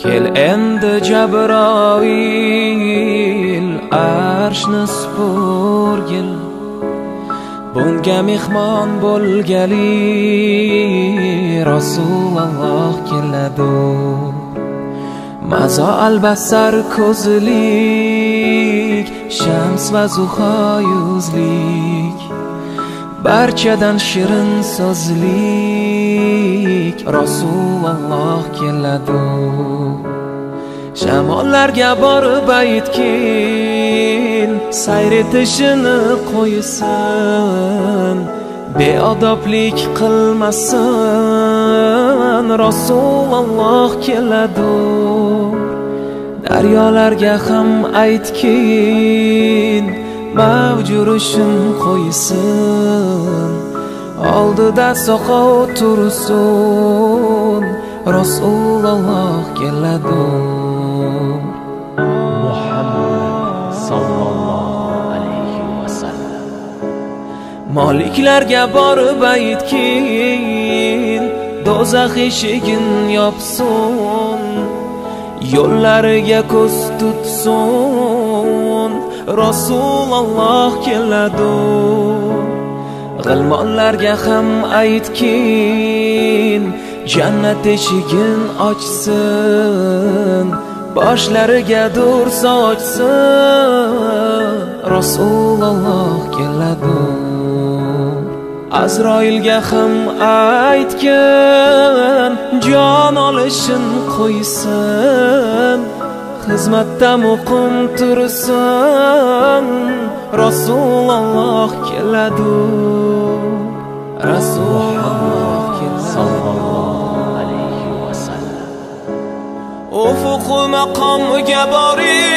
kel endi jabroil arshni supurgil bunga mehmon bo'lgali rasululloh keladu mazo albasar ko'zlik shams va zuho yuzlik barchadan shirin so'zlik. Rasululloh keladi. Shamollarga borib aytgin sayr etishini qo'ysin beodoblik qilmasin. Rasululloh keladi. Daryolarga ham aytgin mavjurishim qo'ysin. Oldida soqov tursin rasululloh keladi. Muhammad sallallohu alayhi vasallam moliklarga borib aytgin do'zax eshigin yopsin yo'llariga ko'z tutsin rasululloh keladi musulmonlarga ham aytgin jannat eshigin ochsin boshlariga dur sochsin rasululloh keladi. Azroilga ham aytgin jon olishin qo'ysin. Xizmatda muqim tursin. Rasululloh keladi. Rasululloh sallallohu alayhi vasallam. Ufuqu maqomiga boring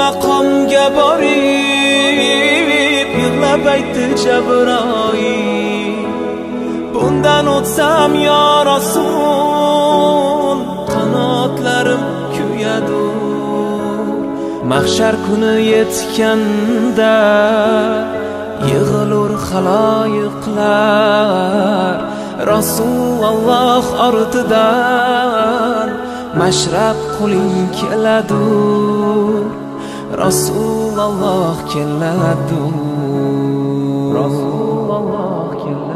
maqomga borib yig'lab aytdi jabroil bundan o'tsam yo rasul qanotlarim kuyadu mahshar kuni yetganda yig'ilur xaloyiqlar rasululloh ortidan mashrab qo'ling keladur rasululloh keladu rasululloh keladi.